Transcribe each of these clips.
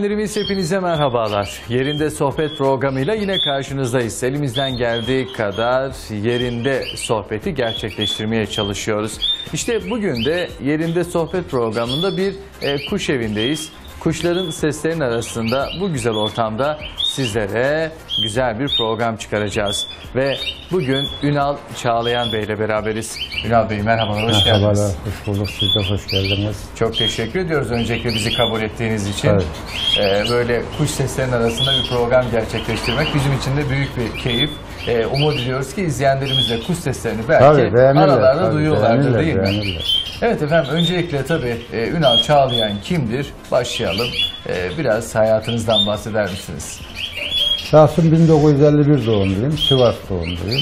İzleyenlerimiz hepinize merhabalar. Yerinde sohbet programıyla yine karşınızdayız. Elimizden geldiği kadar yerinde sohbeti gerçekleştirmeye çalışıyoruz. İşte bugün de yerinde sohbet programında bir e, kuş evindeyiz. Kuşların seslerinin arasında bu güzel ortamda sizlere güzel bir program çıkaracağız. Ve bugün Ünal Çağlayan Bey ile beraberiz. Ünal Bey merhabalar, hoş Merhabalar, geldiniz. hoş bulduk. Siz de hoş geldiniz. Çok teşekkür ediyoruz öncelikle bizi kabul ettiğiniz için. Evet. Ee, böyle kuş seslerinin arasında bir program gerçekleştirmek bizim için de büyük bir keyif. Ee, umut ediyoruz ki izleyenlerimiz de kuş seslerini belki Tabii aralarda tabii, duyuyorlardır değil mi? beğenirler. Evet efendim öncelikle tabii e, Ünal Çağlayan kimdir? Başlayalım. Ee, biraz hayatınızdan bahseder misiniz? Şahsım 1951 doğumluyum, Sivas doğumluyum.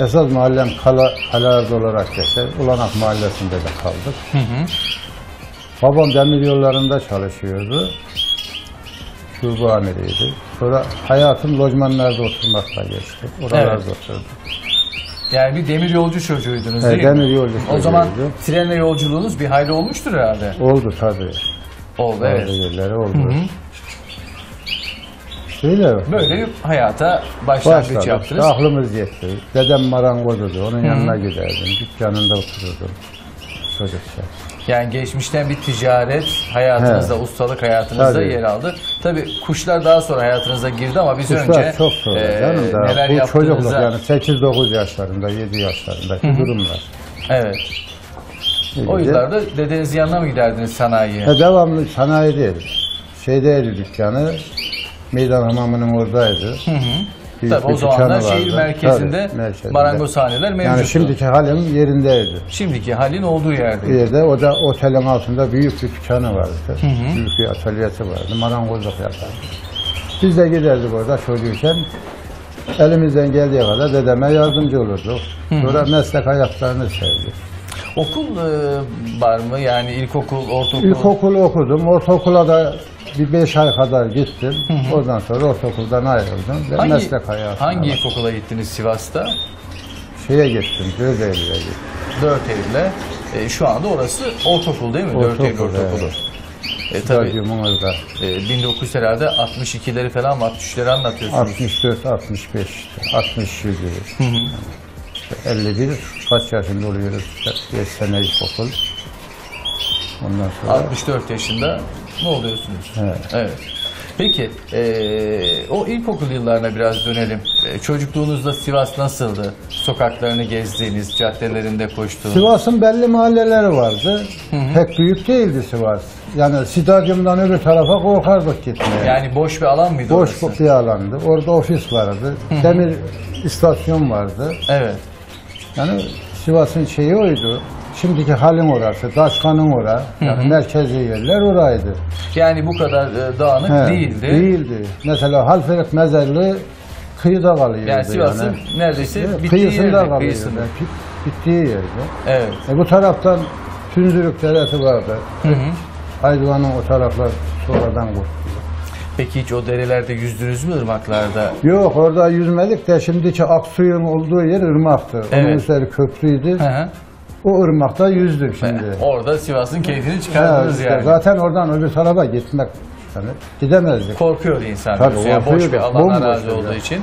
Esas mahallem Kala, Kalaardı olarak geçer. Ulanak mahallesinde de kaldık. Babam demir yollarında çalışıyordu. Şube amiriydi. Sonra hayatım lojmanlarda oturmakla geçti. Oralarda Evet. oturdum. Yani bir demir yolcu çocuğuydunuz Evet, değil mi? demir yolcu O zaman çocuğuydu. trenle yolculuğunuz bir hayli olmuştur herhalde. Oldu tabii. Oldu evet. Öyle yerleri oldu. Öyle. Böyle bir hayata başlangıç Başladık. yaptınız. Aklımız yetti. Dedem marangozdu. Onun yanına giderdim. Dükkanında otururdum. Çocukça. Yani geçmişten bir ticaret hayatınızda, ustalık hayatınızda Tabii. yer aldı. Tabii kuşlar daha sonra hayatınıza girdi ama biz Kuşlar önce çok sonra e, canım da. neler Bu çocukluk yani 8-9 yaşlarında, 7 yaşlarındaki durumlar. Evet. O İyice. yıllarda dedenizin yanına mı giderdiniz sanayiye? E, devamlı sanayi değil. Şeydeydi dükkanı. Meydan hamamının oradaydı. Büyük Tabii o bir zamanlar dükkanı şehir vardı. merkezinde, Tabii, merkezinde. marangozhaneler mevcuttu. Yani şimdiki halim yerindeydi. Şimdiki halin olduğu yerdeydi. yerde o da otelin altında büyük bir dükkanı vardı. Büyük bir atölyesi vardı. Marangozluk yapardı. Biz de giderdik orada çocukken. Elimizden geldiği kadar dedeme yardımcı olurduk. Sonra meslek hayatlarını sevdik. Okul e, var mı? Yani ilkokul, ortaokul? İlkokul okudum. Ortaokula da bir beş ay kadar gittim. Ondan sonra ortaokuldan ayrıldım. Ve Hangi, meslek hayatına hangi bak- ilkokula gittiniz Sivas'ta? şeye gittim. Gözeylü'ye gittim. 4 Eylül'e. E, şu anda orası ortaokul değil mi? 4 Eylül Ortaokul, Ortaokulu. evet. E, tabii e, 1900 herhalde 62'leri falan 63'leri anlatıyorsunuz. 64, 65, 67, 51 kaç yaşında oluyoruz? 5 sene ilkokul. Ondan sonra 64 yaşında ne oluyorsunuz? Evet. Evet. Peki e, o ilkokul yıllarına biraz dönelim. E, çocukluğunuzda Sivas nasıldı? Sokaklarını gezdiğiniz, caddelerinde koştuğunuz. Sivas'ın belli mahalleleri vardı. Pek büyük değildi Sivas. Yani stadyumdan öbür tarafa korkardık gitmeye. Yani boş bir alan mıydı Boş orası? bir alandı. Orada ofis vardı. Demir istasyon vardı. Evet. Yani Sivas'ın şeyi oydu. Şimdiki halin orası, Daşkan'ın ora, yani merkezi yerler oraydı. Yani bu kadar e, dağınık He, değildi. Değildi. Mesela Halfelik mezarlığı kıyıda kalıyordu. Yani Sivas'ın yani. neredeyse bittiği kıyısında yerde. kalıyordu. Kıyısında. Bit- Bittiği yerde. Evet. E bu taraftan Tünzürük Deresi vardı. Hayduan'ın o taraflar sonradan kurtuldu. Peki hiç o derelerde yüzdünüz mü ırmaklarda? Yok orada yüzmedik de şimdiki Aksuy'un olduğu yer ırmaktı. Onun Evet. üzeri köprüydü. Hı hı. O ırmakta yüzdük şimdi. Orada Sivas'ın keyfini Ha, çıkardınız işte yani. Zaten oradan öbür tarafa gitmek yani gidemezdik. Korkuyor insan. Tabii, yani boş bir alan Bomboş arazi yani. olduğu için.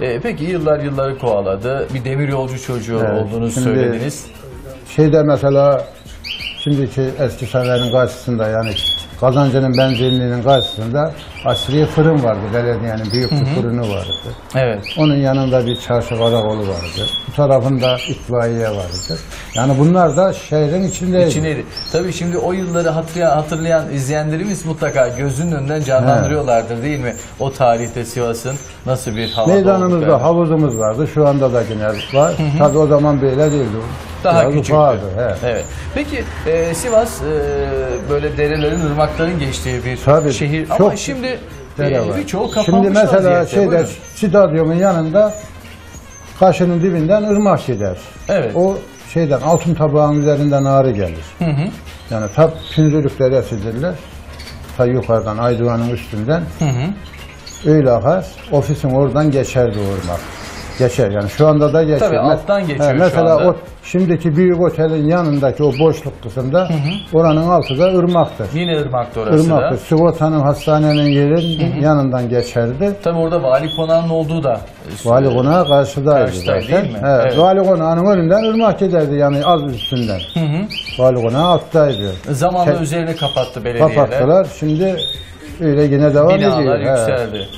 E, peki yıllar yılları kovaladı. Bir demir yolcu çocuğu Evet, olduğunu şimdi- söylediniz. Şeyde mesela şimdiki eski sarayın karşısında yani kazancının benzinliğinin karşısında asriye fırın vardı. Belediyenin büyük bir fırını vardı. Evet. Onun yanında bir çarşı karakolu vardı. Bu tarafında itfaiye vardı. Yani bunlar da şehrin içindeydi. İçineydi. Tabii şimdi o yılları hatırlayan, hatırlayan izleyenlerimiz mutlaka gözünün önünden canlandırıyorlardır değil mi? O tarihte Sivas'ın nasıl bir havada Meydanımızda olduklarını. havuzumuz vardı. Şu anda da yine var. Tabii o zaman böyle değildi. Daha Biraz küçüktü. ufaktı, he. Evet. Peki e, Sivas e, böyle derelerin, ırmakların geçtiği bir Tabii, şehir ama çok şimdi Dere e, birçoğu kapanmış Şimdi mesela şeyde Buyurun. stadyumun yanında kaşının dibinden ırmak gider. Evet. O şeyden altın tabağın üzerinden ağrı gelir. Hı hı. Yani tab Pünzülük deresidirler. Ta yukarıdan Aydıvan'ın üstünden Hı hı. öyle akar. Ofisin oradan geçerdi o ırmak. Geçer yani şu anda da geçer. Tabii, alttan geçiyor şu Mesela anda. o şimdiki büyük otelin yanındaki o boşluk kısımda oranın altı da ırmaktır. Yine Irmak'ta orası da. Irmaktır. Sigortanın hastanenin yerin yanından geçerdi. Tabii orada vali konağının olduğu da. Vali konağı karşıdaydı Karşıdaydı zaten. değil mi? Evet, Evet. Vali konağının önünden ırmak giderdi yani az üstünden. Vali konağı alttaydı. Zamanla Ke- üzerini kapattı belediyeler. Kapattılar. Şimdi öyle yine devam Binalar ediyor. Evet. yükseldi.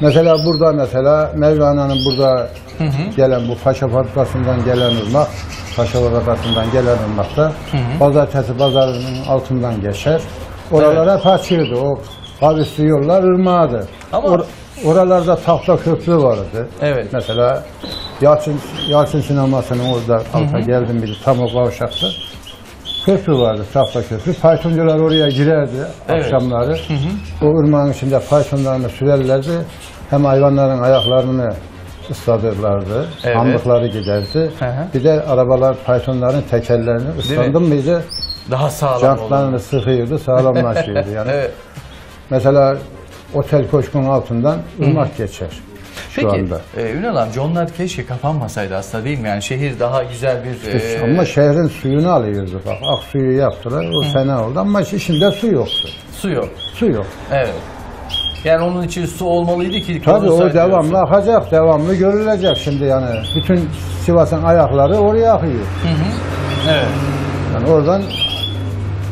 Mesela burada mesela Mevlana'nın burada Hı hı. gelen bu Paşa Fabrikası'ndan gelen ırmak, Paşa Fabrikası'ndan gelen ırmak da hı. Pazartesi pazarının altından geçer. Oralar hep açıyordu. O kavisli yollar ırmağıdı. Ama- Or- oralarda tahta köprü vardı. Evet. Mesela Yalçın, Yalçın sinemasının orada alta geldim bir tam o kavşakta. Köprü vardı, tahta köprü. Faytoncular oraya girerdi Evet. akşamları. O ırmağın içinde faytonlarını sürerlerdi. Hem hayvanların ayaklarını ıslatırlardı. Evet. Handıkları giderdi. Hı hı. Bir de arabalar faytonların tekerlerini ıslandı mıydı? Daha sağlam Jantlarını oldu. sıkıyordu, sağlamlaşıyordu yani. Evet. Mesela otel koşkunun altından ırmak geçer şu Peki anda. e, Ünal amca onlar keşke kapanmasaydı aslında değil mi? Yani şehir daha güzel bir... e, Ama şehrin suyunu alıyordu bak. Aksuyu yaptılar. O fena oldu ama içinde su yoktu. su yok. Su yok. Evet. Yani onun için su olmalıydı ki Tabii o devamlı diyorsun. akacak, devamlı görülecek şimdi yani. Bütün Sivas'ın ayakları oraya akıyor. Evet. Yani oradan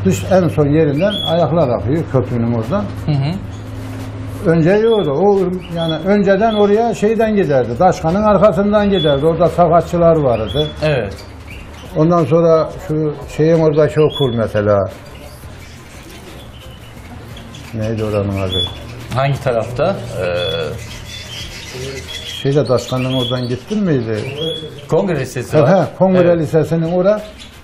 dış en son yerinden ayaklar akıyor köprünün oradan. Hı hı. Önce yoktu. O yani önceden oraya şeyden giderdi. Daşkanın arkasından giderdi. Orada sakatçılar vardı. Evet. Ondan sonra şu şeyin oradaki okul mesela. Neydi oranın adı? Hangi tarafta? Ee, Şeyde Daşkan'ın oradan gittin miydi? kongre lisesi var. he, Kongre Evet, Lisesi'nin ora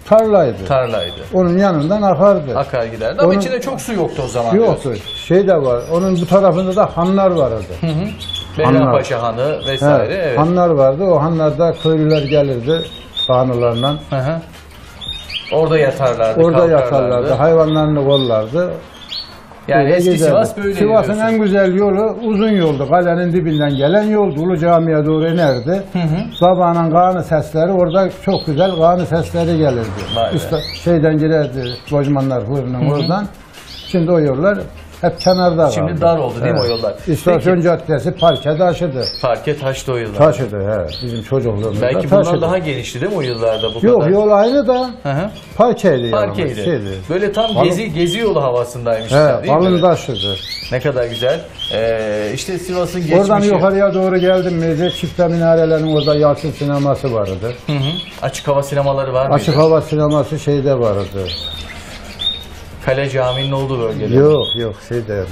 tarlaydı. Tarlaydı. Onun yanından akardı. Akar giderdi ama Onun- içinde çok su yoktu o zaman. Yoktu. Şey de var. Onun bu tarafında da hanlar vardı. Hı hı. Beylerpaşa Hanı vesaire. He, evet. Hanlar vardı. O hanlarda köylüler gelirdi kanılarla. Hı hı. Orada yatarlardı. Orada yatarlardı. Hayvanlarını kollardı. Yani Öyle eski giderdi. Sivas böyle Sivas'ın en güzel yolu uzun yoldu. Kalenin dibinden gelen yoldu. Ulu Cami'ye doğru inerdi. Hı hı. Sabahın kanı sesleri orada çok güzel kanı sesleri gelirdi. İşte şeyden girerdi Lojmanlar fırının oradan. Şimdi o yollar hep kenarda Şimdi kaldı. dar oldu değil mi o yollar? İstasyon Peki. Caddesi parke taşıdı. Parke taştı o yıllar. Taşıdı he. Bizim çocukluğumuzda Belki taşıdı. bunlar daha genişti değil mi o yıllarda bu Yok kadar? yol aynı da Hı hı. parkeydi. yani. Parkeydi. Şeydi. Böyle tam Kalın- gezi gezi yolu havasındaymış. He, değil mi? taşıdı. Ne kadar güzel. Ee, işte Sivas'ın geçmişi. Oradan yukarıya doğru geldim miydi? Çifte minarelerin orada Yalçın sineması vardı. Hı hı. Açık hava sinemaları var mıydı? Açık hava sineması şeyde vardı. Kale Camii'nin olduğu bölgede. Yok yok şeyde.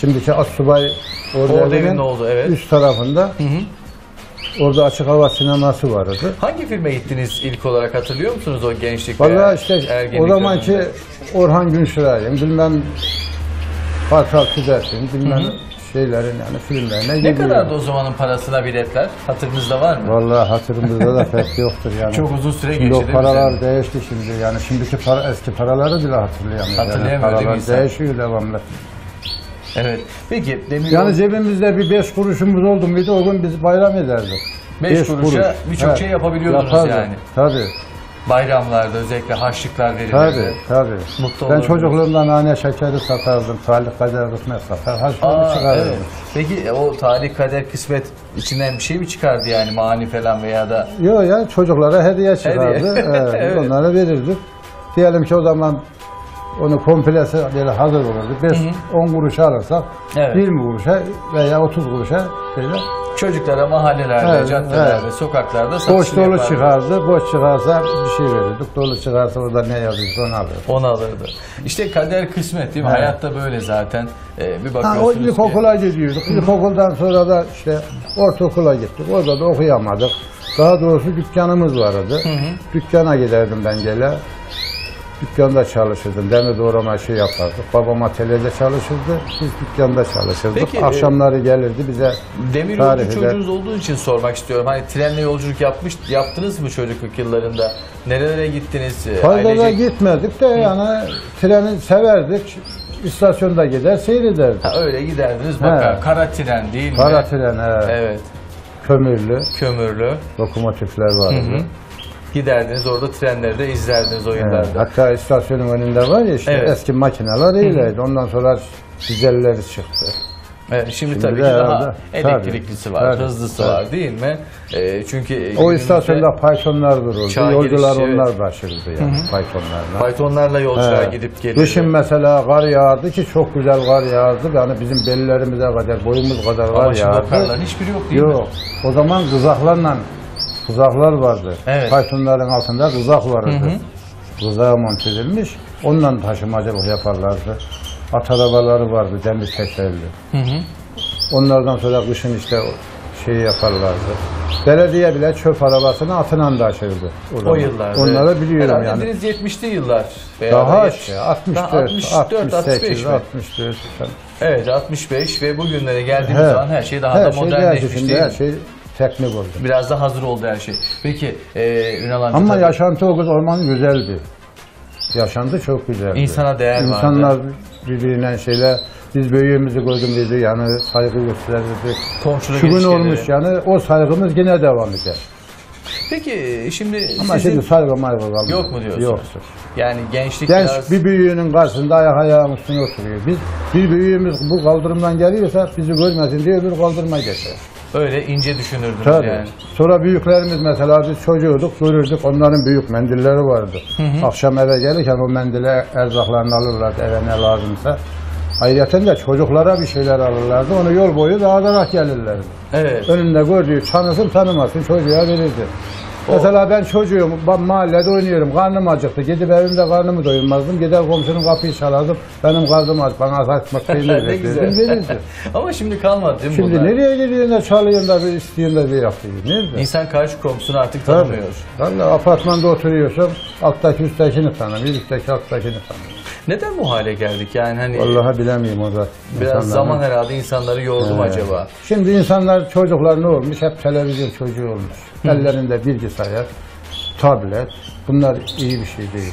Şimdiki Assubay Orada evinin Orada oldu evet. üst tarafında Hı hı. orada açık hava sineması vardı. Hangi filme gittiniz ilk olarak hatırlıyor musunuz o gençlik Vallahi veya işte ergenlik o zamanki döneminde? Orhan Günşiray'ın bilmem Fatih Tüder'in bilmem şeylerin yani filmlerine Ne gidiyor. kadardı o zamanın parasına biletler? Hatırınızda var mı? Vallahi hatırımızda da pek yoktur yani. Çok uzun süre Şimdi geçti o değil mi paralar senin? değişti şimdi yani şimdiki para, eski paraları bile hatırlayamıyor. Hatırlayamıyor yani değil mi paralar insan? değişiyor devamlı. Evet. Peki demir Yani cebimizde bir beş kuruşumuz oldu muydu o gün biz bayram ederdik. Beş kuruşa kuruş. birçok şey yapabiliyordunuz yani. Tabii, Bayramlarda özellikle harçlıklar verilirdi. tabii, tabii. Mutlu ben olurdunuz. çocukluğumda nane şekeri satardım, talih kader kısmet satar, Aa, harçlarını çıkarırdım. evet. Peki e, o tarih kader kısmet içinden bir şey mi çıkardı yani mani falan veya da Yok ya çocuklara hediye çıkardı, Hediye. evet, Evet. onlara verirdik. Diyelim ki o zaman onu komplesi böyle hazır olurdu. 5-10 kuruş alırsak Evet. 20 kuruşa veya 30 kuruşa böyle çocuklara mahallelerde, Evet, caddelerde, evet. sokaklarda boş satışını dolu yapardı. çıkardı. Boş çıkarsa bir şey verirdik. Dolu çıkarsa orada ne yazıyorsa onu alırdık. Onu alırdı. İşte kader kısmet değil mi? Evet. Hayatta böyle zaten. Ee, bir Ha, o bakıyorsunuz ki. ilkokula gidiyorduk. İlkokuldan sonra da işte ortaokula gittik. Orada da okuyamadık. Daha doğrusu dükkanımız vardı. Dükkana giderdim ben gele. Dükkanda çalışırdım. Demir doğrama şey yapardık. Babam atölyede çalışırdı. Biz dükkanda çalışırdık. Peki, e, Akşamları gelirdi bize Demir tarif yolcu eder. çocuğunuz olduğu için sormak istiyorum. Hani trenle yolculuk yapmış, yaptınız mı çocukluk yıllarında? Nerelere gittiniz? Ee, Fazla da ailecek- gitmedik de yani treni severdik. İstasyonda gider seyrederdik. Ha, öyle giderdiniz bakar. Kara tren değil mi? Kara tren he. Evet. kömürlü kömürlü. lokomotifler vardı. Giderdiniz orada trenleri de izlerdiniz o Evet, hatta istasyonun önünde var ya işte Evet. eski makineler öyleydi. Ondan sonra dizelleri çıktı. Evet, şimdi, Şimdi tabii ki daha elektriklisi var, tabii, hızlısı tabii. var değil mi? Ee, çünkü O istasyonda Pythonlar kuruldu. Çağ Yolcular gelişi, onlar evet. taşırdı yani Pythonlarla. faytonlarla yolculuğa He. gidip geliyor. Kışın mesela kar yağardı ki çok güzel kar yağardı. Yani bizim bellerimize kadar, boyumuz kadar Ama kar şimdi o yağardı. karların hiçbiri yok değil mi? Yok. O zaman kızaklarla kızaklar vardı. Evet. Pythonların altında kızak vardı. Kızağa monte edilmiş. Onunla taşımacılık yaparlardı. At arabaları vardı demir tekerli. Hı hı. Onlardan sonra kışın işte o şeyi yaparlardı. Belediye bile çöp arabasını atına taşırdı. O zaman. yıllarda. Onları biliyorum Herhalde yani. dediniz 70'li yıllar. veya Daha da aşağı 64, Daha 64, 65 68, mi? 64. Evet 65 ve bugünlere geldiğimiz He. zaman her şey daha her da şey modernleşmiş değil her şey teknik oldu. Biraz da hazır oldu her şey. Peki e, Ünal amca Ama tabii yaşantı o zaman güzeldi. Yaşantı çok güzeldi. İnsana değer vardı. İnsanlar birbirine şeyle biz büyüğümüzü gördüm dedi yani saygı gösterirdi. komşuluk Şu gün ilişkileri. olmuş yani o saygımız yine devam eder. Peki şimdi Ama sizin şimdi saygı maygı kalmadı. Yok mu diyorsunuz? Yoktur. yani gençlik Genç biraz bir büyüğünün karşısında ayak ayağın üstüne oturuyor. Biz bir büyüğümüz bu kaldırımdan geliyorsa bizi görmesin diye bir kaldırıma geçer. Öyle ince düşünürdünüz Tabii. yani. Sonra büyüklerimiz mesela biz çocuğuduk, görürdük. Onların büyük mendilleri vardı. Akşam eve gelirken o mendile erzaklarını alırlardı eve ne lazımsa. Ayrıca de çocuklara bir şeyler alırlardı. Onu yol boyu dağıtarak gelirlerdi. Evet. Önünde gördüğü tanısın tanımasın çocuğa verirdi. Mesela ben çocuğum, ben mahallede oynuyorum, karnım acıktı. Gidip evimde karnımı doyurmazdım. Gider komşunun kapıyı çalardım. Benim karnım aç, bana saçmak peynir ne verirdi. güzel. Verirdi. Ama şimdi kalmadı değil mi Şimdi bunlar? nereye gidiyorsun da çalıyorsun da bir istiyorsun da bir yapıyorsun? Nerede? İnsan karşı komşusunu artık Tabii. tanımıyor. Valla apartmanda oturuyorsun, alttaki üsttekini tanımıyor, üstteki alttakini tanımıyor. Neden bu hale geldik yani hani Vallahi bilemiyorum orada. biraz insanların. zaman herhalde insanları yordu mu acaba? Şimdi insanlar, çocuklar ne olmuş? Hep televizyon çocuğu olmuş. Ellerinde bilgisayar, tablet. Bunlar iyi bir şey değil.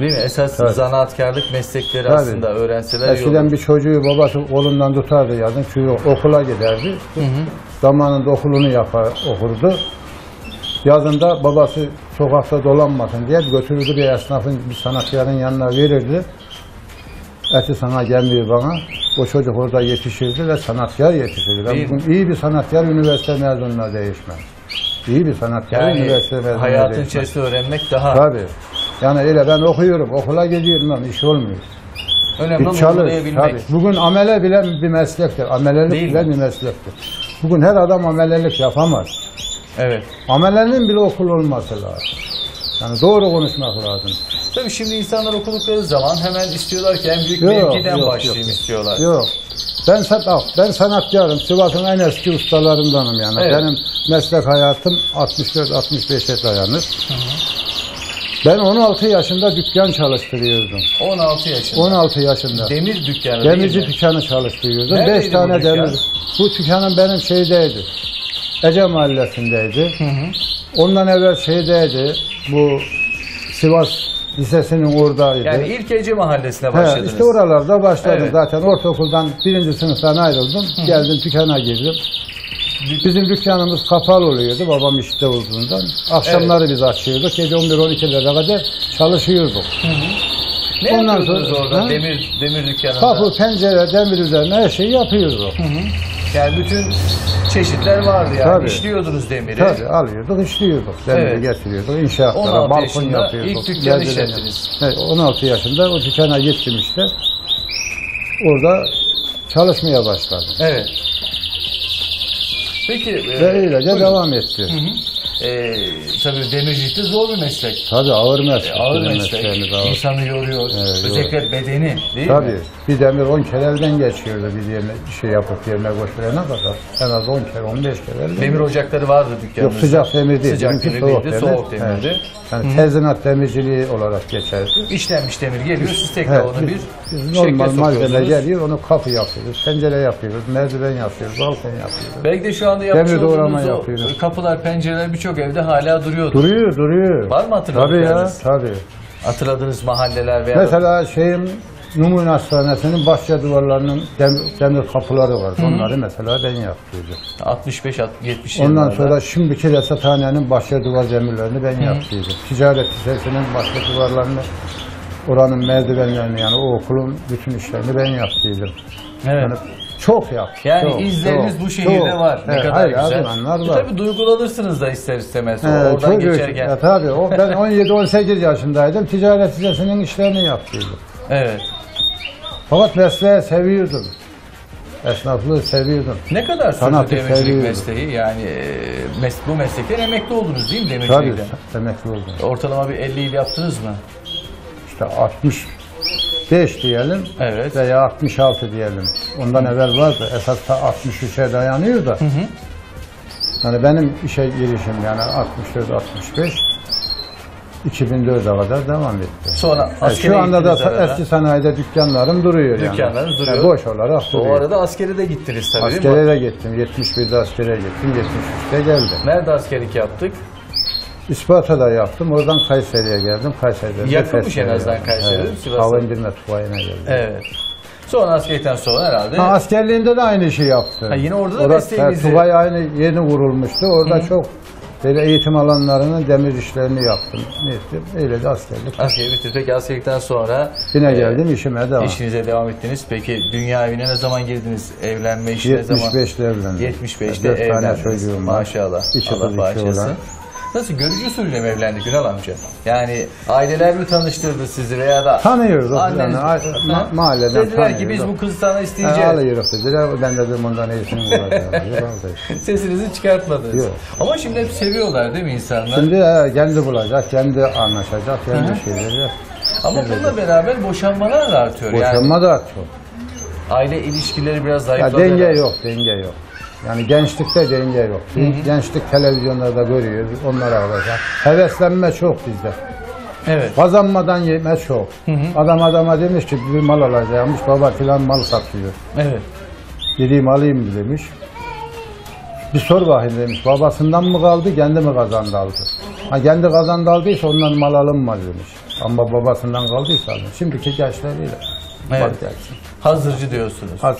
Değil mi? Esas Tabii. zanaatkarlık meslekleri Tabii. aslında öğrenseler iyi Eskiden olur. bir çocuğu babası kolundan tutardı yazın. Çocuk okula giderdi. Zamanında okulunu yapar, okurdu. Yazında babası sokakta dolanmasın diye götürürdü bir esnafın, bir sanatkarın yanına verirdi. Eti sana gelmiyor bana. O çocuk orada yetişirdi ve sanatkar yetişirdi. Ben bugün iyi bir sanatkar üniversite mezununa değişmez. İyi bir sanatkar Yani üniversite mezununa hayatın değişmez. içerisinde öğrenmek daha Tabii. Yani öyle ben okuyorum, okula gidiyorum ama iş olmuyor. önemli olan uygulayabilmek. Tabii. Bugün amele bile bir meslektir. Amelelik Değil bile mi? bir meslektir. Bugün her adam amelelik yapamaz. Evet. Amelenin bile okul olması lazım. Yani doğru konuşmak lazım. Tabii şimdi insanlar okudukları zaman hemen istiyorlar ki en büyük Yok, mevkiden yok, başlayayım yok. istiyorlar. Yok. Ben sat, bak, ben sanatkarım. Sivas'ın en eski ustalarındanım yani. Evet. Benim meslek hayatım 64-65'e dayanır. Ben 16 yaşında dükkan çalıştırıyordum. 16 yaşında. 16 yaşında. Demir dükkanı Demirci dükkanı çalıştırıyordum. Neredeydi Beş bu tane dükkan? demir. Bu dükkanın benim şeydeydi. Ece mahallesindeydi. Ondan evvel şeydeydi. Bu Sivas Lisesi'nin oradaydı. Yani ilk Ece mahallesine He, başladınız. işte oralarda başladım Evet. zaten. Ortaokuldan birinci sınıftan ayrıldım. Geldim dükkana girdim. Bizim dükkanımız kapalı oluyordu babam işte olduğundan. Akşamları biz açıyorduk. Gece 11-12'lere kadar çalışıyorduk. Ne Ondan yapıyordunuz sonra- orada Ha? demir demir dükkanında? Kapı, pencere, demir üzerine her şeyi yapıyorduk. Yani bütün çeşitler vardı yani. Tabii. İşliyordunuz demiri. Tabii alıyorduk, işliyorduk. Demiri Evet. getiriyorduk, inşaatlara, 16 balkon yaşında yapıyorduk. ilk dükkanı işlettiniz. Evet, 16 yaşında o dükkana gittim işte. Orada çalışmaya başladım. Evet. Peki. e, Ve öylece buyurun. devam etti. E, tabii demircilik de zor bir meslek. Tabii ağır meslek. Ağır bizim meslek. ağır. İnsanı yoruyor. Evet, Özellikle bedeni değil Tabii. mi? Bir demir 10 kere elden geçiyordu bir yerine bir şey yapıp yerine götürene kadar. En az 10 kere 15 kere elden Demir ocakları vardı Yok dükkanımızda. sıcak demir değil. Sıcak demir değildi, soğuk demir. demirdi. Evet. Yani tezinat demirciliği olarak geçerdi. İşlenmiş demir geliyor. Siz tekrar Evet, onu biz- bir biz şekle normal malzeme geliyor, onu kapı yapıyoruz, pencere yapıyoruz, merdiven yapıyoruz, balkon yapıyoruz. Belki de şu anda yapmış Demir olduğunuz o yapıyoruz. kapılar, pencereler birçok evde hala duruyordu. Duruyor, duruyor. Var mı Tabii ya, hatırladıklarınız? tabii. Hatırladığınız mahalleler veya Mesela şeyim Numune Hastanesi'nin bahçe duvarlarının demir, demir kapıları var. Onları mesela ben yaptıydım. 65 70 Ondan yıllarda. sonra şimdiki resathanenin bahçe duvar demirlerini ben yaptıydım. Ticaret lisesinin bahçe duvarlarını, oranın merdivenlerini yani o okulun bütün işlerini ben yaptıydım. Evet. Yani çok yaptım. Yani çok, izleriniz çok, bu şehirde çok. var. Ne Evet, kadar hayır, güzel. E var. tabii duygulanırsınız da ister istemez. He, Oradan çok geçerken. Ya, tabii. O, ben 17-18 yaşındaydım. Ticaret lisesinin işlerini yaptıydım. Evet. Fakat mesleği seviyordum. Esnaflığı seviyordum. Ne kadar sürdü demircilik seviyorum. mesleği? Yani e, mes bu meslekten emekli oldunuz değil mi Tabii demircilikten? emekli oldum. Ortalama bir 50 yıl yaptınız mı? İşte 65 diyelim Evet. veya 66 diyelim. Ondan evvel vardı. Esas da 63'e dayanıyor da. Yani benim işe girişim yani 64-65 2004'e kadar devam etti. Sonra Yani askere şu anda da gittiniz arada. eski sanayide dükkanlarım duruyor yani. Dükkanlarınız duruyor. Yani boş olarak O duruyor. arada askere de gittiniz tabii değil mi? Askere de gittim. 71'de askere gittim. 73'te geldim. Nerede askerlik yaptık? İsparta'da yaptım. Oradan Kayseri'ye geldim. Kayseri'de de Yakınmış Fethiye'ye en azından geldim. Kayseri, Evet. Sivas'a. Hava indirme tufayına geldim. Evet. Sonra askerlikten sonra herhalde Ha, askerliğinde de aynı işi yaptı. Ha, yine orada da Orada, mesleğinizi- Tugay aynı yeni vurulmuştu. Orada çok böyle eğitim alanlarının demir işlerini yaptım. Neyse, öyle de askerlik. askeri bitti. Peki askerlikten sonra Yine e, geldim işime devam. işinize devam ettiniz. Peki dünya evine ne zaman girdiniz? Evlenme işi ne zaman? 75'te evlendim. 75'te Dört tane evlendiniz. çocuğum var. Maşallah. İki Allah kız, iki bağışlasın. oğlan. Nasıl görücü usulüyle mi evlendik Ünal amca? Yani aileler mi tanıştırdı sizi veya da Tanıyoruz Anneniz- yani a- ma- Ha? mahalleden Dediler ki biz tanıyoruz. bu kızı sana Ha, isteyeceğiz. alıyoruz dediler. Ben dedim ondan iyisini bulacağım. Sesinizi çıkartmadınız. Yok. Ama şimdi hep seviyorlar değil mi insanlar? Şimdi he, kendi bulacak, kendi anlaşacak, kendi şeyleri. Ama bununla beraber boşanmalar da artıyor. Yani Boşanma da çok. aile ilişkileri biraz Ya zayıfladı. denge yok, denge yok. Yani gençlikte denge yok. Gençlik televizyonlarda görüyoruz, onlara alacak. Heveslenme çok bizde. Evet. Kazanmadan yeme çok. Adam adama demiş ki bir mal alacakmış, baba filan mal satıyor. Evet. Dediğim alayım mı demiş. Bir sor bakayım demiş. Babasından mı kaldı, kendi mi kazandı aldı? Ha kendi kazandı aldıysa ondan mal alınmaz demiş. Ama babasından kaldıysa alın. Şimdiki gençleriyle. Evet. Bak. Hazırcı diyorsunuz. Hadi.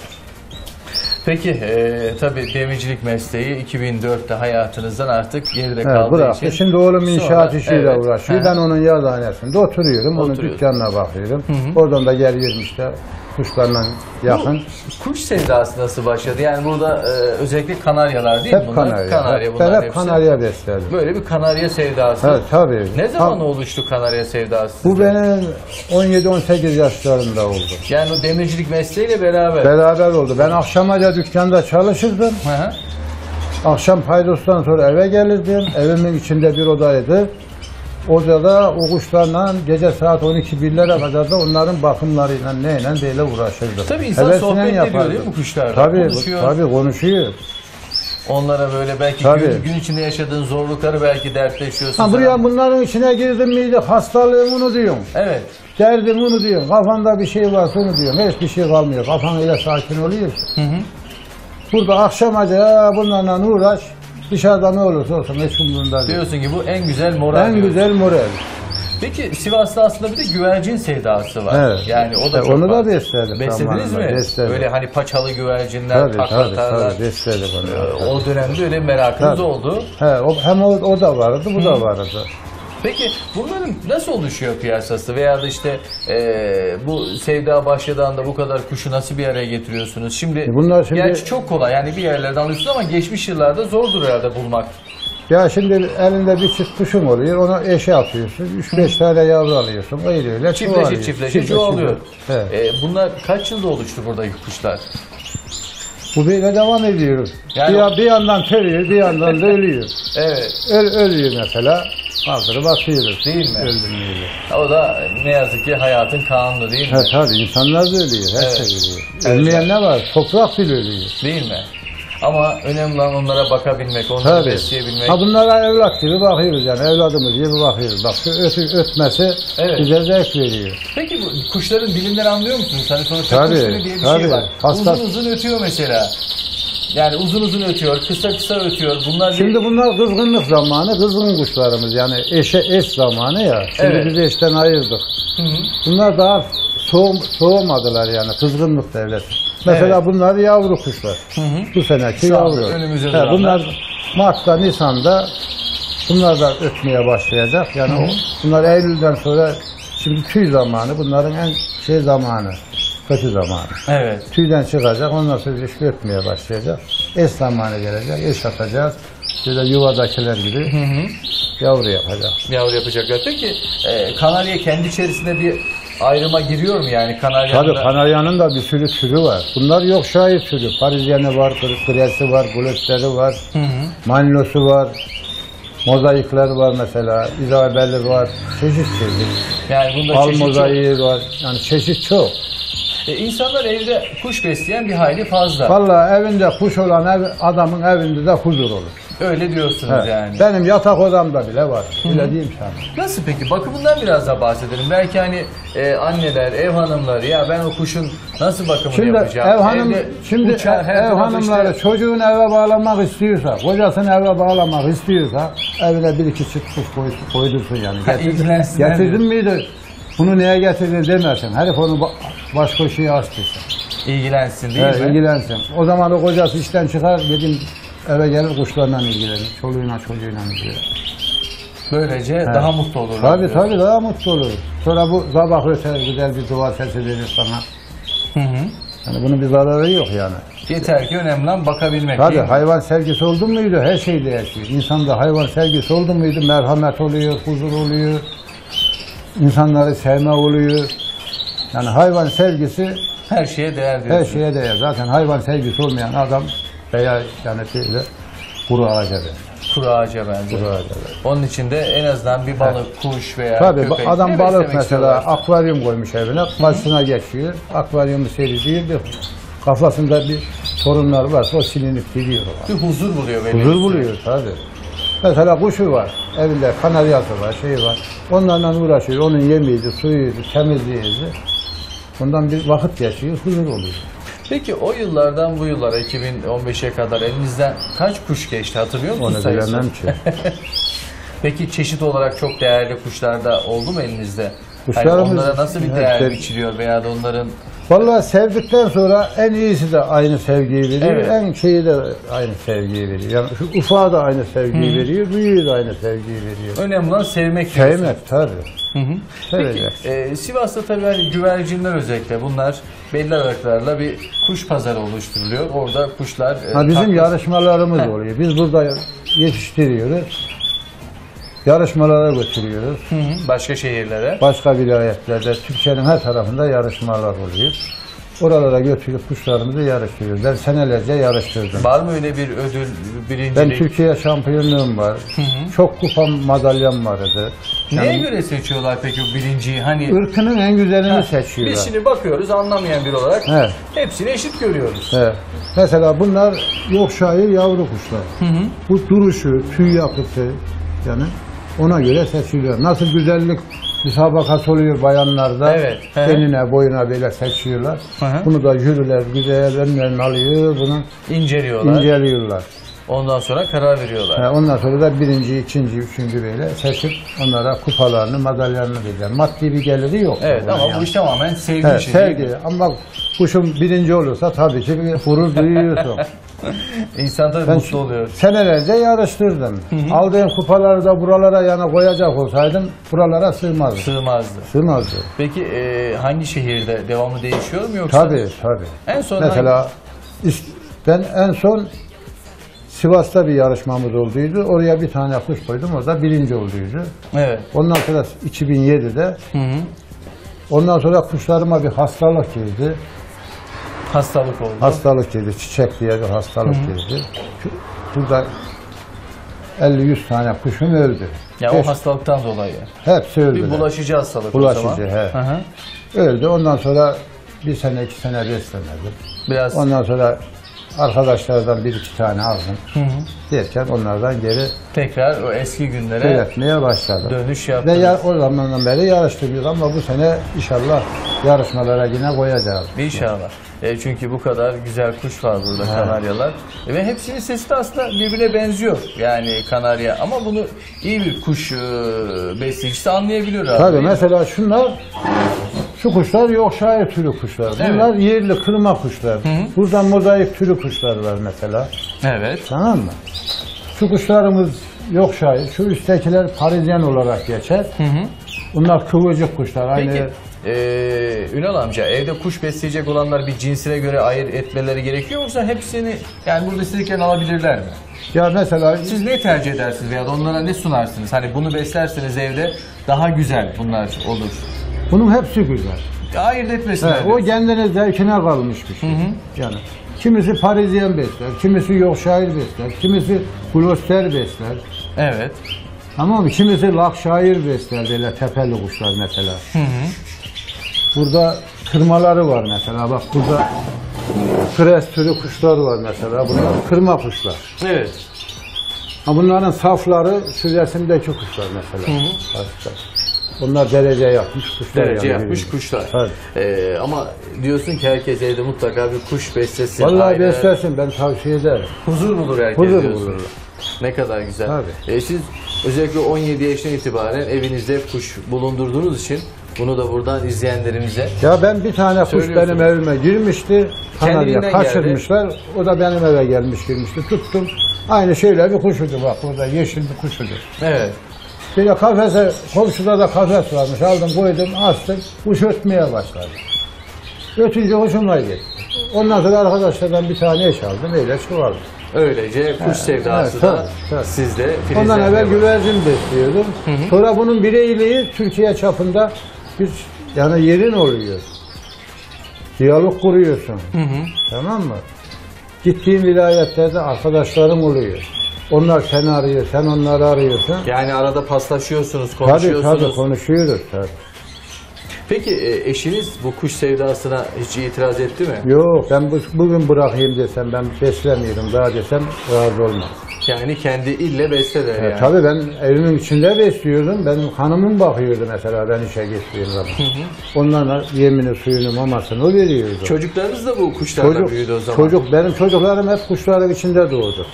Peki e, tabii demircilik mesleği 2004'te hayatınızdan artık geride Evet, kaldığı bıraktı. için. Şimdi oğlum inşaat Sonra, işiyle evet. uğraşıyor. Hı. Ben onun yazıhanesinde oturuyorum. Onun Oturuyorsun. dükkanına bakıyorum. Oradan da geliyorum işte kuşlarla yakın. Bu kuş sevdası nasıl başladı? Yani burada e, özellikle kanaryalar değil mi Hep bunlar? kanarya. Kanarya Hep- bunlar hep hepsi. kanarya besledim. Böyle bir kanarya sevdası. Evet tabii. Ne zaman Ha, oluştu kanarya sevdası? Bu sizde? benim 17-18 yaşlarında oldu. Yani o demircilik mesleğiyle beraber. Beraber oldu. Ben akşamaca dükkanda çalışırdım. Hı hı. Akşam paydostan sonra eve gelirdim. Evimin içinde bir odaydı. Odada o kuşlarla gece saat 12 birlere kadar da onların bakımlarıyla neyle böyle uğraşırdım. Tabii insan Hevesle sohbet ediyor yapardım. değil mi kuşlarla? Tabii, Konuşuyor. tabii konuşuyor. Onlara böyle belki Tabii. gün, gün içinde yaşadığın zorlukları belki dertleşiyorsun. Ha, buraya bunların içine girdin miydi hastalığım onu diyorsun. Evet. Derdim onu diyorsun. Kafanda bir şey varsa onu diyorsun. Hiçbir şey kalmıyor. Kafan öyle sakin oluyor. Hı hı. Burada akşamaca bunlarla uğraş. Dışarıda ne olursa olsun hiç değil. Diyorsun ki bu en güzel moral. En diyorsun. güzel moral. Peki Sivas'ta aslında bir de güvercin sevdası var. Evet. Yani o da çok onu da besledim Beslediniz zamanında, mi? besledim. Böyle hani paçalı güvercinler, Tabii tabii tabii besledik onu. Ee, O dönemde öyle merakınız Tabii. oldu. He, o, hem o, o da vardı, bu da vardı. Peki bunların nasıl oluşuyor piyasası veya da işte eee, bu sevda başladığında bu kadar kuşu nasıl bir araya getiriyorsunuz? Şimdi, E, bunlar şimdi- gerçi çok kolay yani bir yerlerden alıyorsunuz ama geçmiş yıllarda zordur herhalde bulmak. Ya şimdi elinde bir çift kuşun oluyor, ona eşe atıyorsun. 3-5 tane yavru alıyorsun, öyle öyle Çiftleşe çoğalıyor. Çiftleşe. çoğalıyor. He. Eee, bunlar kaç yılda oluştu buradaki kuşlar? Bu böyle devam ediyor. Yani- bir, ya- bir yandan terliyor, bir yandan da ölüyor. Evet. Öl, ölüyor mesela, kaldırıp atıyoruz. Değil mi? Öldüm öyle. O da ne yazık ki hayatın kanunu değil mi? He tabii insanlar da ölüyor, her Evet. şey ölüyor. Evet. Ölmeyen ne var? Toprak bile ölüyor. Değil mi? Ama önemli olan onlara bakabilmek, onları Tabii. besleyebilmek. Ha bunlara evlat gibi bakıyoruz yani evladımız gibi bakıyoruz. Bak şu ötü, ötmesi Evet. bize zevk veriyor. Peki bu kuşların dilinden anlıyor musunuz? Hani sonuçta Tabii, kuş dili diye bir tabii. şey var. Hasta- Uzun uzun ötüyor mesela. Yani uzun uzun ötüyor, kısa kısa ötüyor. Bunlar bir- Şimdi bunlar kızgınlık zamanı, kızgın kuşlarımız yani eşe eş zamanı ya. Şimdi Evet. biz eşten ayırdık. Hı hı. Bunlar daha soğum, soğumadılar yani kızgınlık devleti. Mesela bunlar yavru kuşlar. Bu seneki Şu yavru. önümüzde He, duranlar. bunlar Mart'ta, Nisan'da bunlar da ötmeye başlayacak. Yani o, bunlar Eylül'den sonra şimdi tüy zamanı bunların en şey zamanı. Kötü zamanı. Evet. Tüyden çıkacak, ondan sonra işte ötmeye başlayacak. Eş zamanı gelecek, eş atacağız. Böyle yuvadakiler gibi yavru yapacak. Yavru yapacaklar. Peki e, Kanarya kendi içerisinde bir ayrıma giriyor mu yani Kanarya'nın Tabii da- Kanarya'nın da bir sürü türü var. Bunlar yok şahit türü. Parizyeni var, kresi var, bulutları var, manlosu var, mozaikler var mesela, izabeli var, çeşit çeşit. yani bunda Al çeşit çok. mozaiği var, yani çeşit çok. E, insanlar evde kuş besleyen bir hayli fazla. Vallahi evinde kuş olan ev, adamın evinde de huzur olur. Öyle diyorsunuz He. yani. Benim yatak odamda bile var. Bile diyeyim sana. Nasıl peki? Bakımından biraz daha bahsedelim. Belki hani e, anneler, ev hanımları ya ben o kuşun nasıl bakımını Şimdi yapacağım? ev hanım Evde şimdi uçar, ev tarafı hanımları işte- çocuğunu eve bağlamak istiyorsa, kocasını eve bağlamak istiyorsa evine bir iki çift kuş koy, koydursun yani. Ha, ilgilensinler getirdin miydi? Bunu neye getirdin demesin. Herif onu ba- baş koşuya açtırsın. ilgilensin değil He, mi? ilgilensin. O zaman o kocası işten çıkar, dedim eve gelir kuşlarla ilgilenir. Çoluğuyla çocuğuyla ilgilenir. Böylece daha mutlu olurlar. Tabii diyor. tabii daha mutlu olur. Sonra bu sabah öter güzel bir dua sesi verir sana. Hı hı. Yani bunun bir zararı yok yani. Yeter ki önemli olan bakabilmek Tabii değil mi? hayvan sevgisi oldu muydu her şey değişiyor. İnsanda hayvan sevgisi oldu muydu merhamet oluyor, huzur oluyor. İnsanları sevme oluyor. Yani hayvan sevgisi Her şeye değer her diyorsun. şeye değer. Zaten hayvan sevgisi olmayan adam veya yani böyle kuru ağaca benzer. Kuru ağaca benzer. Kuru ağaca benzer. Onun için de en azından bir balık, kuş veya Tabii köpek adam ne balık mesela akvaryum koymuş evine, karşısına geçiyor. Akvaryumu seyrediyor. bir Kafasında bir sorunlar varsa o silinip gidiyor. bir huzur buluyor. Huzur buluyor tabii. Mesela kuşu var, evinde kanaryası var, şeyi var. Onlarla uğraşıyor, onun yemeğiydi, suyuydu, temizliğiydi. Ondan bir vakit geçiyor, huzur oluyor. Peki o yıllardan bu yıllara 2015'e kadar elinizden kaç kuş geçti hatırlıyor musun Onu sayısı? bilemem ki. Peki çeşit olarak çok değerli kuşlar da oldu mu elinizde? Kuşlarımız- onlara nasıl bir değer biçiliyor veya da onların Vallahi sevdikten sonra en iyisi de aynı sevgiyi veriyor, Evet. en şeyi de aynı sevgiyi veriyor. Yani şu ufağa da aynı sevgiyi veriyor, büyüğü de aynı sevgiyi veriyor. önemli olan sevmek. diyorsun. Sevmek tabii. Hı hı. Peki e, Sivas'ta tabii hani güvercinler özellikle bunlar belli aralıklarla bir kuş pazarı oluşturuluyor. Orada kuşlar e, Ha, bizim takla- yarışmalarımız oluyor. Biz burada yetiştiriyoruz. Yarışmalara götürüyoruz. Hı hı, başka şehirlere. Başka vilayetlerde, Türkiye'nin her tarafında yarışmalar oluyor. Oralara götürüp kuşlarımızı yarıştırıyoruz. Ben senelerce yarıştırdım. Var mı öyle bir ödül, Ben birincilik? Türkiye şampiyonluğum var. Çok kupa madalyam vardı. Neye Yani göre seçiyorlar peki o birinciyi? Hani ırkının en güzelini Ha, seçiyorlar. Biz şimdi bakıyoruz anlamayan biri olarak He, hepsini eşit görüyoruz. he. Mesela bunlar yok şair yavru kuşlar. Bu duruşu, tüy yapısı yani ona göre seçiliyor. Nasıl güzellik müsabakası oluyor bayanlarda. Evet, he. Eline boyuna böyle seçiyorlar. Hı hı. Bunu da jüriler güzel önlerine alıyor. Bunu İnceliyorlar. inceliyorlar. Ondan sonra karar veriyorlar. He, ondan sonra da birinci, ikinci, üçüncü böyle seçip onlara kupalarını, madalyalarını veriyorlar. Maddi bir geliri yok. Evet bunun ama yani. bu iş tamamen sevgi He, değil mi? sevgi. Ama kuşum birinci olursa tabii ki bir gurur duyuyorsun. İnsan tabii mutlu oluyor. Senelerce yarıştırdım. Aldığım kupaları da buralara yana koyacak olsaydım buralara sığmazdı. Sığmazdı. Sığmazdı. Peki e, hangi şehirde devamlı değişiyor mu yoksa? Tabii tabii. En son Mesela is- ben en son Sivas'ta bir yarışmamız olduydu. Oraya bir tane kuş koydum. Orada birinci olduydu. hangi- Evet. Ondan sonra 2007'de Hı hı. ondan sonra kuşlarıma bir hastalık girdi. Hastalık oldu. Hastalık girdi. Çiçek diye bir hastalık girdi. Şu- Burada 50-100 tane kuşum öldü. ya Beş- o hastalıktan dolayı. Hepsi öldü. Bir bulaşıcı hastalık Bulaşıcı, o zaman. he. Hı hı. Öldü. Ondan sonra bir sene iki sene beslemedim. Biraz Ondan sonra arkadaşlardan bir iki tane aldım. Hı hı. Derken onlardan geri tekrar o eski günlere seyretmeye başladım. dönüş Ve yaptınız. ya, o zamandan beri yarıştırıyoruz ama bu sene inşallah yarışmalara yine koyacağız. İnşallah. E, çünkü bu kadar güzel kuş var burada kanaryalar. E, ve hepsinin sesi de aslında birbirine benziyor. Yani kanarya ama bunu iyi bir kuş e, besleyicisi anlayabiliyor abi. Tabii mesela şunlar Şu kuşlar yok şair türü kuşlar. Bunlar yerli kırma kuşlar. Burada mozaik türü kuşlar var mesela. Evet. Tamam mı? Şu kuşlarımız yok şair. Şu üsttekiler Parisyen olarak geçer. Bunlar kıvırcık kuşlar. Aynı Peki eee Ünal amca evde kuş besleyecek olanlar bir cinsine göre ayırt etmeleri gerekiyor yoksa hepsini yani burada istediklerini alabilirler mi? ya mesela Siz ne tercih edersiniz veya da onlara ne sunarsınız? Hani bunu beslerseniz evde daha güzel bunlar olur. bunun hepsi güzel. Ayırt etmesinler. He, o kendine zevkine kalmış bir şey. Yani kimisi Parisyen besler, kimisi yok şair besler, kimisi Gloucester besler. Evet. Tamam mı? Kimisi Lakşair besler böyle tepeli kuşlar mesela. Burada kırmaları var mesela. Bak burada kres türü kuşlar var mesela. Bunlar kırma kuşlar. Evet. Ha bunların safları şu resimdeki kuşlar mesela. Başka. Bunlar derece yapmış kuşlar. Derece yani. yapmış kuşlar. Tabii. Ee, ama diyorsun ki herkes evde mutlaka bir kuş beslesin. Vallahi Aile beslersin ben tavsiye ederim. Huzur bulur herkes Huzur diyorsun. bulurlar. Ne kadar güzel. Tabii. Ee, siz özellikle 17 yaşından itibaren evinizde kuş bulundurduğunuz için bunu da buradan izleyenlerimize Ya ben bir tane kuş benim evime girmişti. Kanarya Kendiliğinden kaçırmışlar. O da benim eve gelmiş girmişti. Tuttum. Aynı şeyler bir kuşuydu bak burada yeşil bir kuşuydu. Evet. Bir de kafese, komşuda da kafes varmış. Aldım koydum astım. Kuş ötmeye başladı. Ötünce hoşuma gitti. Ondan sonra arkadaşlardan bir tane eş aldım. Öyle çoğaldı. Öylece kuş sevdası evet, da tabii, tabii. sizde Ondan filizlenmeye evvel başladı. güvercin besliyordum. Sonra bunun bireyliği Türkiye çapında bir yani yerin oluyor. Diyalog kuruyorsun. Tamam mı? Gittiğin vilayetlerde arkadaşların oluyor. Onlar seni arıyor, sen onları arıyorsun. Yani arada paslaşıyorsunuz, Tabii konuşuyorsunuz. tabii konuşuyoruz tabii. Peki e, eşiniz bu kuş sevdasına hiç itiraz etti mi? Yok ben bu, bugün bırakayım desem ben beslemiyorum daha desem razı olmaz. Yani kendi ille besler E, yani. Tabii ben evimin içinde besliyordum. Benim hanımım bakıyordu mesela ben işe gittiğim zaman. Onlara yemini, suyunu, mamasını veriyordu. Çocuklarınız da bu kuşlarla Çocuk, büyüdü o zaman. çocuk, benim çocuklarım hep kuşların içinde doğdu.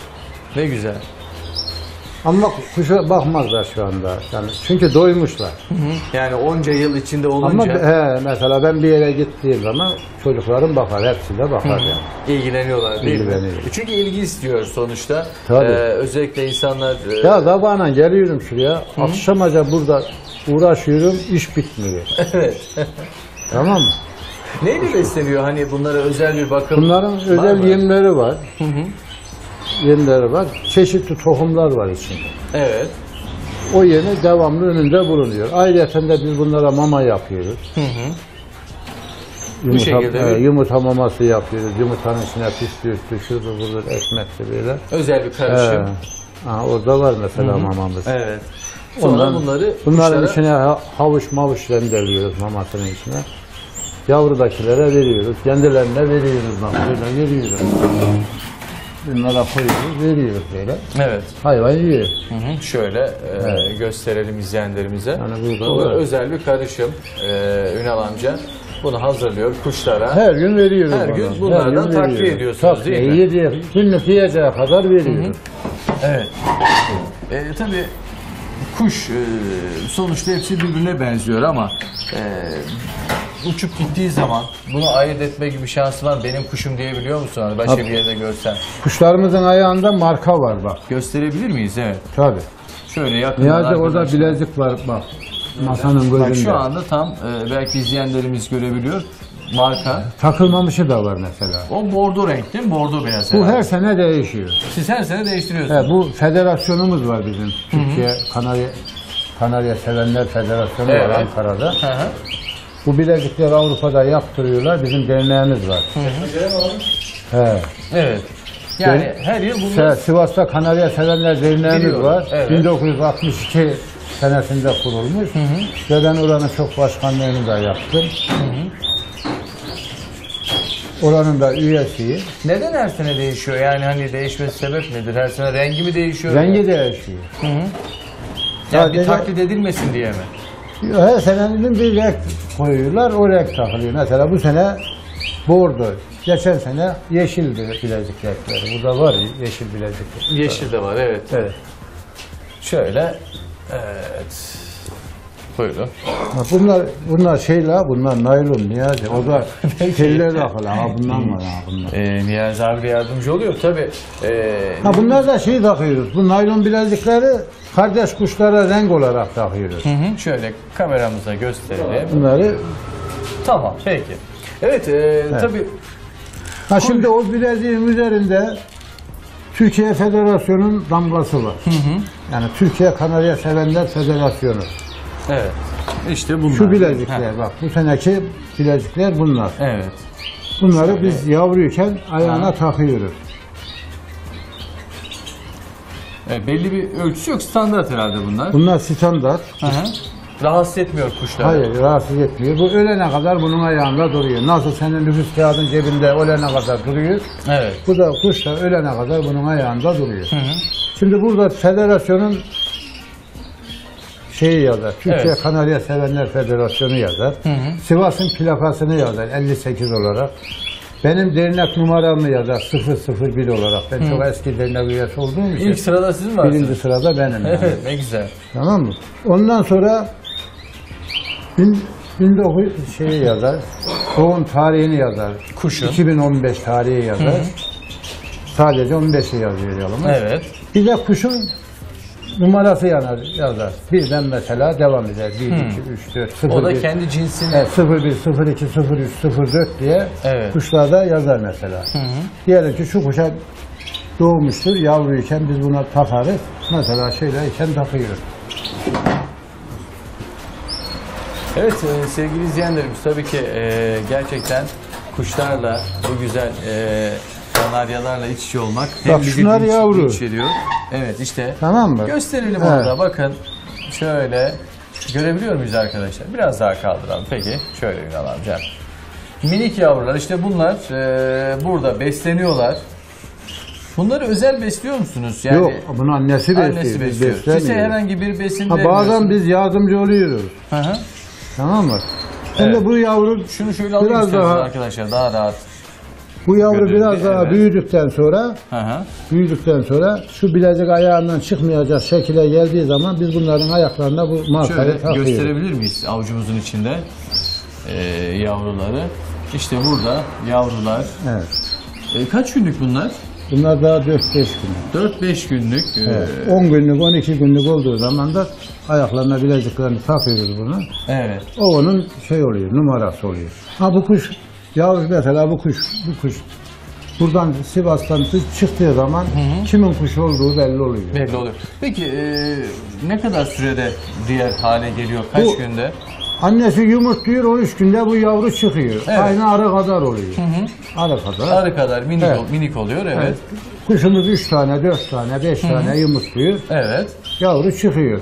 Ne güzel. Ama kuşa bakmazlar şu anda. Yani çünkü doymuşlar. Yani onca yıl içinde Ama olunca he, mesela ben bir yere gittiğim zaman çocuklarım bakar, hepsi de bakar yani. ilgileniyorlar değil mi? İlgileniyor. Çünkü ilgi istiyor sonuçta. Tabii. Ee, özellikle insanlar e, Ya sabahına geliyorum şuraya, akşamaca burada uğraşıyorum, iş bitmiyor. evet. tamam mı? Neyle besleniyor? Hani bunlara özel bir bakım Bunların var özel mı? yemleri var. Yemleri var. Çeşitli tohumlar var içinde. Evet. O yemi devamlı önünde bulunuyor. Ayrıca de biz bunlara mama yapıyoruz. Yumurta, şekilde e, yumurta maması yapıyoruz. Yumurtanın içine üstü, şurada burada ekmekli böyle. Özel bir karışım. Ha, orada var mesela mamamız. Evet. Sonra Ondan- bunları Bunların kuşlara- içine ha- havuç mavuç rendeliyoruz mamasının içine. Yavrudakilere veriyoruz. Kendilerine veriyoruz. Böyle veriyoruz. Bunlara koyuyoruz, veriyoruz böyle. Evet. Hayvan yiyor. Hı hı. Şöyle e, gösterelim izleyenlerimize. Yani burada Bu var. özel bir karışım. E, Ünal amca bunu hazırlıyor kuşlara. Her gün veriyoruz. Her gün bunlardan gün takviye veriyoruz. ediyorsunuz, Takviye, değil mi? Yediye, günlük yiyeceğe kadar veriyoruz. Evet. E, tabii kuş e, sonuçta hepsi birbirine benziyor ama e, uçup gittiği zaman bunu ayırt etme gibi şansı var. Benim kuşum diyebiliyor musun? Hani başka Tabii. bir yerde görsen. Kuşlarımızın ayağında marka var bak. Gösterebilir miyiz? Evet. Tabii. Şöyle yakından Niyazi orada arkadaşlar. bilezik var bak. Masanın gözünde. Bak şu anda tam e, belki izleyenlerimiz görebiliyor. Marka. Takılmamışı da var mesela. O bordo renk değil mi? Bordo beyaz. Bu herhalde. her sene değişiyor. Siz her sene değiştiriyorsunuz. He, bu federasyonumuz var bizim. Türkiye Kanarya Kanarya Sevenler Federasyonu Evet. var Ankara'da. Hı hı. Bu bilezikleri Avrupa'da yaptırıyorlar. Bizim derneğimiz var. He. Evet. Yani her yıl Se- bunlar Sivas'ta Kanarya Sevenler Derneğimiz Biliyorum, var. evet. 1962 senesinde kurulmuş. Ve ben oranın çok başkanlığını da yaptım. Oranın da üyesiyim. neden her sene değişiyor? Yani hani değişmesi sebep nedir? Her sene rengi mi değişiyor? Rengi değişiyor. Yani bir Sadece- taklit edilmesin diye mi? Her senenin bir renk koyuyorlar, o renk takılıyor. Mesela bu sene bordo, geçen sene yeşildi bilezik renkleri. Burada var yeşil bilezik. Yeşil de var evet. Evet. Şöyle evet. Buyurun. Ha, Bunlar bunlar şeyler, bunlar naylon niyazi. O da şeyler takılı. Ha bundan var ha bunlar. Ee, Niyazi abi de yardımcı oluyor tabii. Ee, Ha bunlar da şey takıyoruz. Bu naylon bilezikleri kardeş kuşlara renk olarak takıyoruz. Hı hı, şöyle kameramıza gösterelim. Bunları Tamam peki. Evet, e, tabii ha şimdi o bileziğin üzerinde Türkiye Federasyonu'nun damgası var. Yani Türkiye Kanarya Sevenler Federasyonu. Evet. İşte bunlar. Şu bilezikler bak bu seneki bilezikler bunlar. Evet. Bunları biz yavruyken ayağına Ha. takıyoruz. Evet, belli bir ölçüsü yok. Standart herhalde bunlar. Bunlar standart. Hı hı. Rahatsız etmiyor kuşları. Hayır rahatsız etmiyor. Bu ölene kadar bunun ayağında duruyor. Nasıl senin nüfus kağıdın cebinde ölene kadar duruyor. Evet. Bu da kuş da ölene kadar bunun ayağında duruyor. Hı hı. Şimdi burada federasyonun şeyi yazar. Türkiye Evet. Kanarya Sevenler Federasyonu yazar. Hı hı. Sivas'ın plakasını yazar 58 olarak. Benim dernek numaramı yazar 001 olarak. Ben çok eski dernek üyesi olduğum için İlk sırada sizin varsınız. birinci sırada benim. yani. Evet, ne güzel. Tamam mı? Ondan sonra bin, 1900 şeyi yazar. Doğum tarihini yazar. Kuşun. 2015 tarihi yazar. Sadece 15'i yazıyor yalımız. Evet. Bir de kuşun numarası yanar, yazar. Birden mesela devam eder. 1, 2, 3, 4, 0, O da 1. kendi cinsini. Evet, 01, 02, 03, 04 diye Evet. kuşlarda yazar mesela. Hı hı. Diyelim ki şu kuşa doğmuştur, yavruyken biz buna takarız. Mesela şöyleyken takıyoruz. Evet e, sevgili izleyenlerimiz tabii ki e, gerçekten kuşlarla bu güzel e, kanaryalarla iç içe olmak hem Bak bizi şunlar yavru. dinç ediyor. Evet işte Tamam mı? gösterelim Evet. orada bakın şöyle görebiliyor muyuz arkadaşlar? Biraz daha kaldıralım peki şöyle Ünal amca. Minik yavrular işte bunlar e, burada besleniyorlar. Bunları özel besliyor musunuz? Yani Yok, bunu annesi besliyor. annesi biz besliyor. Size herhangi bir besin Ha, bazen biz yardımcı oluyoruz. Hı hı. Tamam mı? Şimdi Evet. bu yavru Şunu şöyle alayım Biraz daha- arkadaşlar daha rahat. Bu yavru Görüyorum, biraz daha evet. büyüdükten sonra Hı hı. büyüdükten sonra şu bilezik ayağından çıkmayacak şekilde geldiği zaman biz bunların ayaklarına bu markayı Şöyle takıyoruz. gösterebilir miyiz avucumuzun içinde ee, yavruları? İşte burada yavrular. Evet. Ee, kaç günlük bunlar? Bunlar daha 4-5 gün. 4-5 günlük. ee, Evet. 10 günlük, 12 günlük olduğu zaman da ayaklarına bileziklerini takıyoruz bunu. evet. O onun şey oluyor, numarası oluyor. Ha bu kuş, yavru mesela bu kuş, bu kuş buradan Sivas'tan çıktığı zaman kimin kuşu olduğu belli oluyor. Belli oluyor. Peki ee, ne kadar sürede diğer hale geliyor? Kaç Bu- günde? Annesi yumurtluyor, 13 günde bu yavru çıkıyor. Evet. Aynı arı kadar oluyor. Arı kadar. Arı kadar minik, Evet. ol- minik oluyor evet. Evet. Kuşumuz 3 tane, 4 tane, 5 tane yumurtluyor. Evet. Yavru çıkıyor.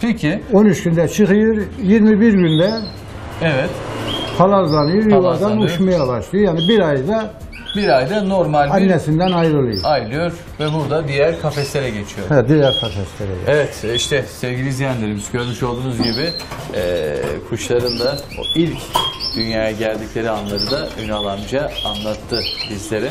Peki 13 günde çıkıyor, 21 günde evet. Palazlanıyor, yuvadan Palazlanıyor. uçmaya başlıyor. Yani bir ayda Bir ayda normal bir annesinden ayrılıyor. ayrılıyor ve burada diğer kafeslere geçiyor. Ha, diğer kafeslere geliyor. Evet işte sevgili izleyenlerimiz görmüş olduğunuz gibi e, kuşların da o ilk dünyaya geldikleri anları da Ünal amca anlattı bizlere.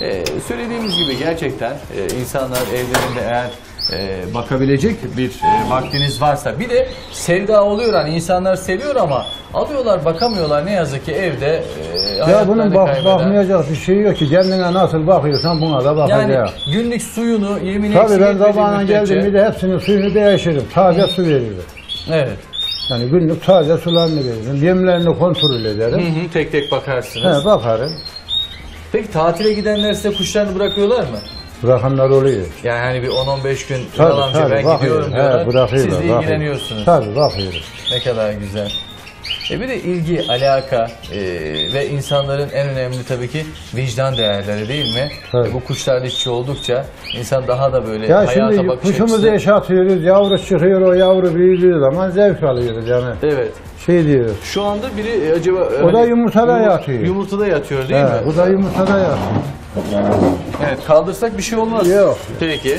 E, söylediğimiz gibi gerçekten e, insanlar evlerinde eğer e, bakabilecek bir e, vaktiniz varsa bir de sevda oluyor hani insanlar seviyor ama alıyorlar bakamıyorlar ne yazık ki evde e, Ya hayatlarını bunun bak, kaybeden. bakmayacak bir şey yok ki. Kendine nasıl bakıyorsan buna da yani bakacak. günlük suyunu yemini Tabii ben müddetçe- geldim bir de hepsinin suyunu değişiririm. Taze su veririm. Evet. Yani günlük taze sularını veririm. Yemlerini kontrol Hı ederim. hı, tek tek bakarsınız. He, bakarım. Peki tatile gidenler size kuşlarını bırakıyorlar mı? Bırakanlar oluyor. Yani hani bir 10-15 gün Tabii, amca tabii, ben bakıyor. gidiyorum He, diyorlar. bırakıyorlar, Siz de bakıyor. ilgileniyorsunuz. Tabii bakıyoruz. Ne kadar güzel. E bir de ilgi, alaka e, ve insanların en önemli tabii ki vicdan değerleri değil mi? Tabii. E, bu kuşlarla işçi oldukça insan daha da böyle Ya hayata şimdi bakış kuşumuzu açısı- yaşatıyoruz. Yavru çıkıyor o yavru büyüdüğü zaman zevk alıyoruz yani. Evet. Şey diyoruz. Şu anda biri e, acaba... O da yumurtada yatıyor. Yumurtada yatıyor değil He, mi? bu da yumurtada yatıyor. Evet kaldırsak bir şey olmaz. Yok. Peki.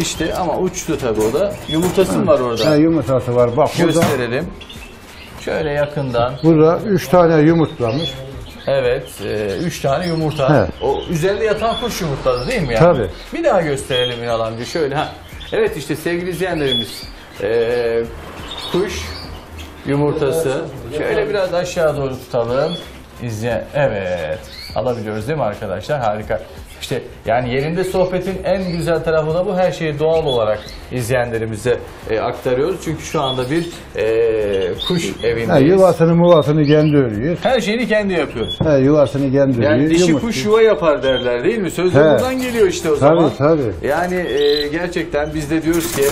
İşte ama uçtu tabii o da. Yumurtası mı var orada? Ha, yumurtası var. Bak burada, Gösterelim. Şöyle yakından. burada üç tane yumurtlamış. Evet, e, üç tane yumurta. Evet. O üzerinde yatan kuş yumurtladı değil mi yani? Tabii. Bir daha gösterelim Ünal amca şöyle. Ha. Evet işte sevgili izleyenlerimiz eee, kuş yumurtası şöyle biraz aşağı doğru tutalım. İzleyen evet alabiliyoruz değil mi arkadaşlar? Harika. İşte yani yerinde sohbetin en güzel tarafı da bu. Her şeyi doğal olarak izleyenlerimize e, aktarıyoruz. Çünkü şu anda bir e, kuş Ha, evindeyiz. yuvasını muvasını kendi örüyor. Her şeyini kendi yapıyoruz. Ha, yuvasını kendi örüyor. Yani dişi kuş yuva yapar derler değil mi? Söz de He. buradan geliyor işte o Tabii, zaman. tabii. Yani e, gerçekten biz de diyoruz ki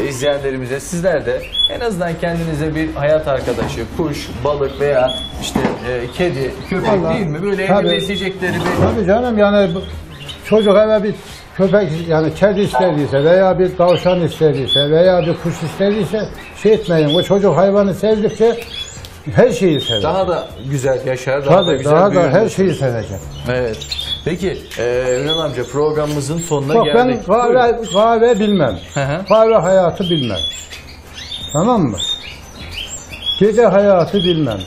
e, izleyenlerimize sizler de en azından kendinize bir hayat arkadaşı, kuş, balık veya işte e, kedi, köpek Vallahi, değil mi? Böyle tabii. evde besleyecekleri bir Tabii canım yani bu- çocuk eve bir köpek yani kedi istediyse veya bir tavşan istediyse veya bir kuş istediyse şey etmeyin. O çocuk hayvanı sevdikçe her şeyi sever. daha da güzel yaşar, daha da Tabii güzel daha da büyür. her şeyi sevecek. Evet. Peki e, Ünal amca programımızın sonuna Bak ben geldik. kahve, Buyurun. kahve bilmem. Hı hı. Kahve hayatı bilmem. Tamam mı? Gece hayatı bilmem.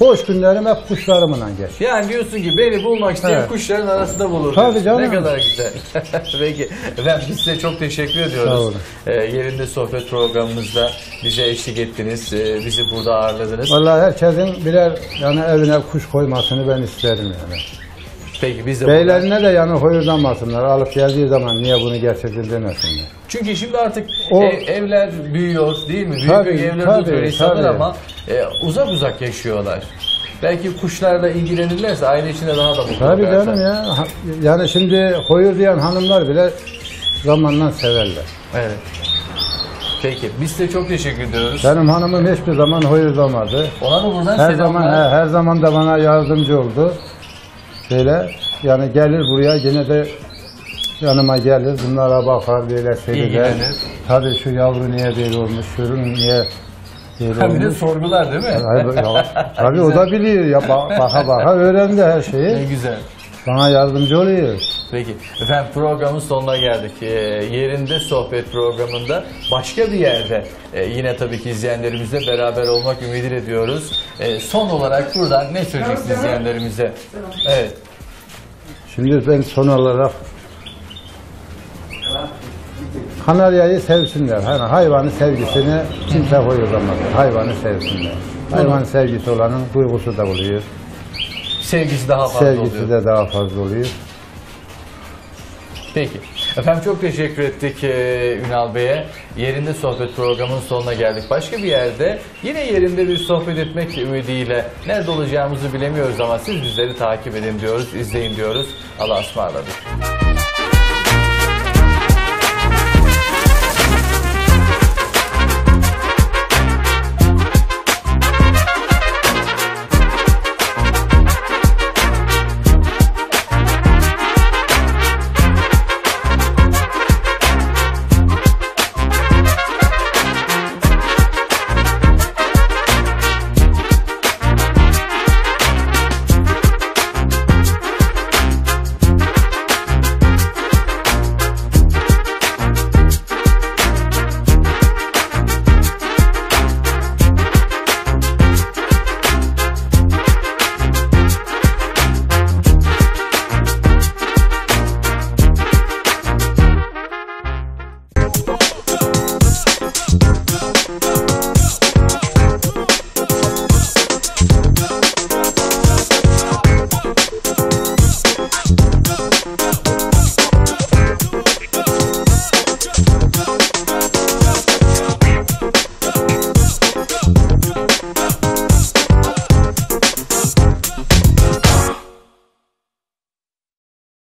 Boş günlerim hep kuşlarımla geç. Yani diyorsun ki beni bulmak isteyen Evet. kuşların arasında bulur. Tabii canım. Ne kadar güzel. Peki efendim biz size çok teşekkür ediyoruz. Sağ olun. Ee, yerinde sohbet programımızda bize eşlik ettiniz. Ee, bizi burada ağırladınız. Vallahi herkesin birer yani evine kuş koymasını ben isterim yani. Peki biz de buradan- Beylerine de yani huyurdanmasınlar. Alıp geldiği zaman niye bunu getirdin demesinler. Çünkü şimdi artık O- ev- evler büyüyor değil mi? Büyük Tabii, büyük evler tabii, insanlar tabii. ama e, uzak uzak yaşıyorlar. Belki kuşlarla ilgilenirlerse aile içinde daha da mutlu Tabii olurlar. canım ya. Yani şimdi diyen hanımlar bile zamanla severler. Evet. Peki biz size çok teşekkür ediyoruz. Benim hanımım hiçbir zaman huyurdamadı. Ona da buradan Her selamlar. zaman he, her zaman da bana yardımcı oldu. Böyle yani gelir buraya yine de yanıma gelir. Bunlara bakar böyle seyreder. İlgilenir. Tabii şu yavru niye böyle olmuş, şunun niye böyle Ha, bir de olmuş. sorgular değil mi? Hayır, ya, tabii o da biliyor ya ba- baka baka öğrendi her Ne şeyi. güzel. Bana yardımcı oluyor. Peki efendim programın sonuna geldik. Ee, yerinde sohbet programında başka bir yerde e, yine tabii ki izleyenlerimizle beraber olmak ümidiyle ediyoruz. E, son olarak buradan ne söyleyeceksiniz izleyenlerimize? Evet. Şimdi ben son olarak Kanaryayı sevsinler. Hani hayvanı sevgisini kimse koyulamaz. Hayvanı sevsinler. Hayvan sevgisi olanın duygusu da oluyor. Sevgisi daha fazla Sevgisi oluyor. de daha fazla oluyor. Peki. Efendim çok teşekkür ettik e, Ünal Bey'e. Yerinde sohbet programının sonuna geldik. Başka bir yerde yine yerinde bir sohbet etmek ümidiyle nerede olacağımızı bilemiyoruz ama siz bizleri takip edin diyoruz, izleyin diyoruz. Allah'a ısmarladık.